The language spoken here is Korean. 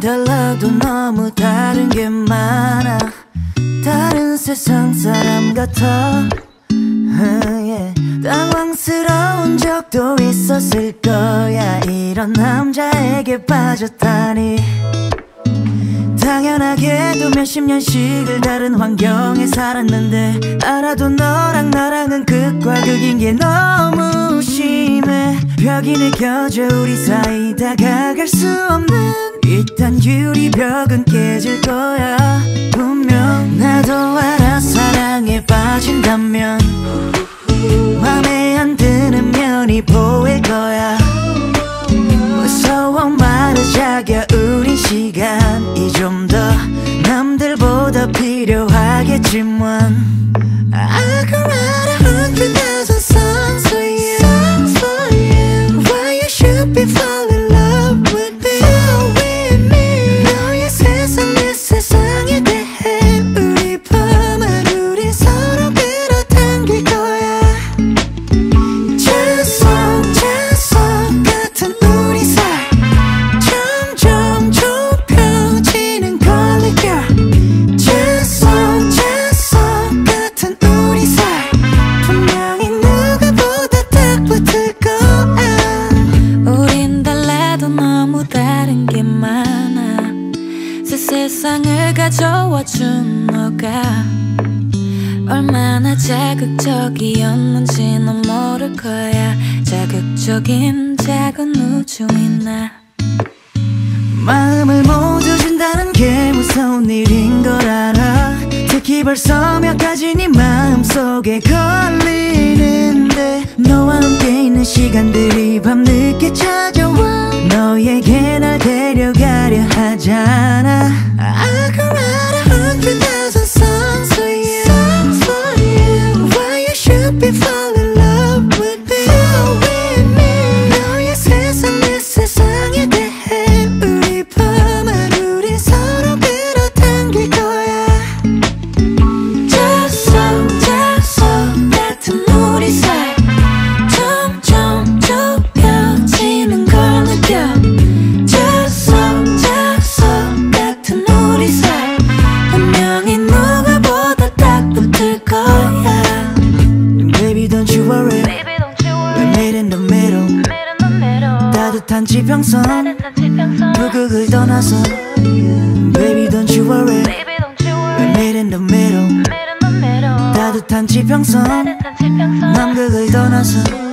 너무 다른 게 많아. 다른 세상 사람 같아. yeah. 당황스러운 적도 있었을 거야. 이런 남자에게 빠졌다니. 당연하게도 몇십 년씩을 다른 환경에 살았는데 알아도 너랑 나랑은 극과 극인 게 너무 심해. 벽이 느껴져 우리 사이 다가갈 수 없는 이딴 유리벽은 깨질 거야. 분명 나도 알아 사랑에 빠진다면. 맘에 안 드는 면이 보일 거야. 무서워 말하자겨 우린 시간이 좀 더 남들보다 필요하겠지만. I could write a hundred 세상을 가져와 준 너가 얼마나 자극적이었는지 넌 모를 거야. 자극적인 작은 우주인 나. 마음을 모두 준다는 게 무서운 일인 걸 알아. 특히 벌써 몇 가지 네 마음속에 걸리는데 너와 함께 있는 시간들이 밤늦게 찾아와 너에게 날 데려가려 하잖아 made in the middle 따뜻한 지평선 북극을 떠나서 Baby don't you worry We're made in the middle 따뜻한 지평선 남극을 떠나서